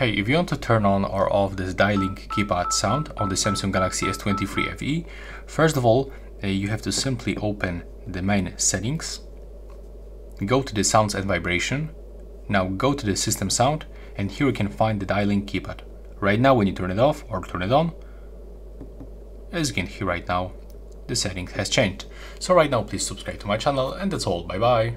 Hey, if you want to turn on or off this dialing keypad sound on the Samsung Galaxy S23 FE, first of all, uh, you have to simply open the main settings, go to the sounds and vibration, now go to the system sound, and here you can find the dialing keypad. Right now when you turn it off or turn it on, as you can hear right now, the setting has changed. So right now please subscribe to my channel and that's all, bye bye.